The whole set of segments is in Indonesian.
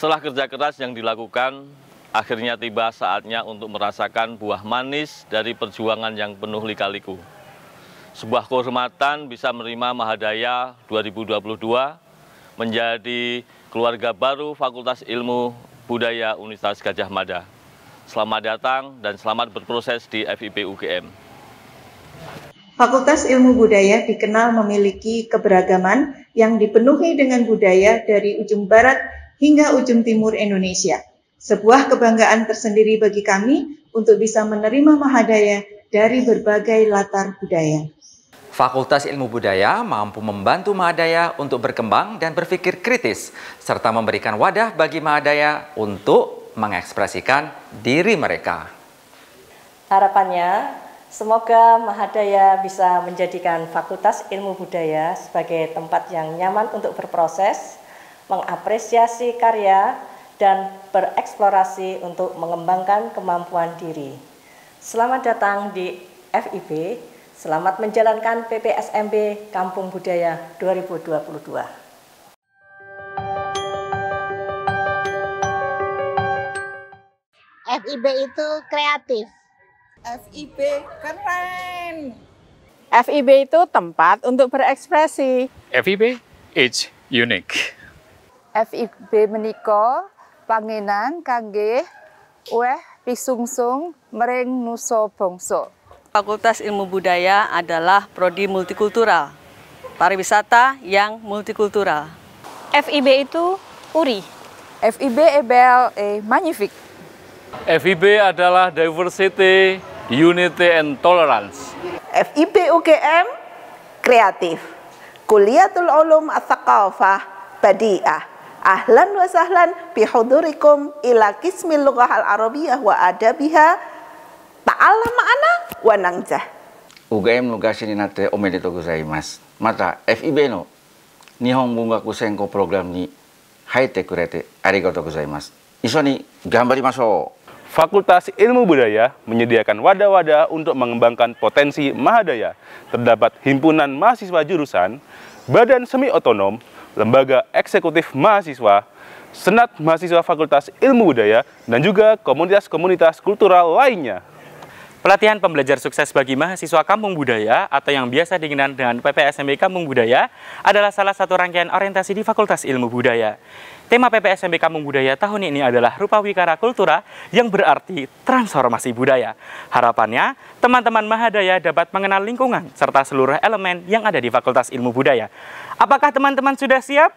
Setelah kerja keras yang dilakukan, akhirnya tiba saatnya untuk merasakan buah manis dari perjuangan yang penuh lika-liku. Sebuah kehormatan bisa menerima Mahadaya 2022 menjadi keluarga baru Fakultas Ilmu Budaya Universitas Gajah Mada. Selamat datang dan selamat berproses di FIP UGM. Fakultas Ilmu Budaya dikenal memiliki keberagaman yang dipenuhi dengan budaya dari ujung barat hingga ujung timur Indonesia. Sebuah kebanggaan tersendiri bagi kami untuk bisa menerima Mahadaya dari berbagai latar budaya. Fakultas Ilmu Budaya mampu membantu Mahadaya untuk berkembang dan berpikir kritis, serta memberikan wadah bagi Mahadaya untuk mengekspresikan diri mereka. Harapannya, Semoga Mahadaya bisa menjadikan Fakultas Ilmu Budaya sebagai tempat yang nyaman untuk berproses, mengapresiasi karya, dan bereksplorasi untuk mengembangkan kemampuan diri. Selamat datang di FIB, selamat menjalankan PPSMB Kampung Budaya 2022. FIB itu kreatif FIB keren. FIB itu tempat untuk berekspresi. FIB is unique. FIB menika pangenan kangge weh pisungsung mering nuso bongso. Fakultas Ilmu Budaya adalah prodi multikultural, pariwisata yang multikultural. FIB itu URI. FIB ebel e magnifique. FIB adalah diversity, unity, and tolerance. FIB UGM kreatif. Kuliatul Ulum As-Saqafah Badi'ah ahlan wa sahlan bihudurikum ila kismil lughah al arabiyah wa adabiha. Ta'ala ma'ana wa nangjah UGM nugashi ni nate omedito gozaimasu mata FIB no. Nihon Bungaku Senko program ni. Haite kurete arigatou gozaimasu iso ni gambari maso. Fakultas Ilmu Budaya menyediakan wadah-wadah untuk mengembangkan potensi mahadaya. Terdapat himpunan mahasiswa jurusan, badan semi otonom, lembaga eksekutif mahasiswa, senat mahasiswa Fakultas Ilmu Budaya, dan juga komunitas-komunitas kultural lainnya. Pelatihan pembelajar sukses bagi mahasiswa Kampung Budaya atau yang biasa dikenal dengan PPSMB Kampung Budaya adalah salah satu rangkaian orientasi di Fakultas Ilmu Budaya. Tema PPSMB Kampung Budaya tahun ini adalah Rupa Wikara Kultura yang berarti transformasi budaya. Harapannya, teman-teman Mahadaya dapat mengenal lingkungan serta seluruh elemen yang ada di Fakultas Ilmu Budaya. Apakah teman-teman sudah siap?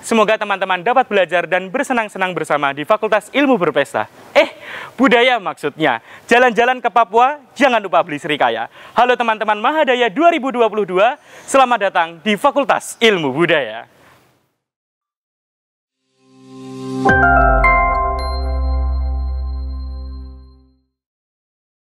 Semoga teman-teman dapat belajar dan bersenang-senang bersama di Fakultas Ilmu Berpesta. Eh, budaya maksudnya. Jalan-jalan ke Papua, jangan lupa beli serikaya. Halo teman-teman Mahadaya 2022, selamat datang di Fakultas Ilmu Budaya.